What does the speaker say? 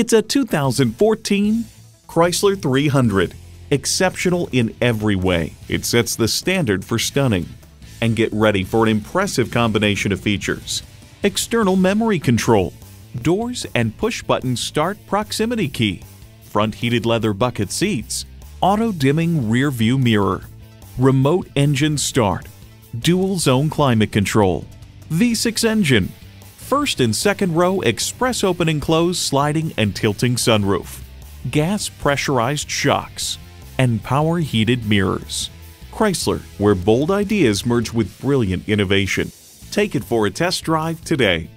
It's a 2014 Chrysler 300. Exceptional in every way, it sets the standard for stunning. And get ready for an impressive combination of features. External memory control, doors and push button start proximity key, front heated leather bucket seats, auto dimming rear view mirror, remote engine start, dual zone climate control, V6 engine, first and second row express open and close sliding and tilting sunroof, gas pressurized shocks, and power heated mirrors. Chrysler, where bold ideas merge with brilliant innovation. Take it for a test drive today.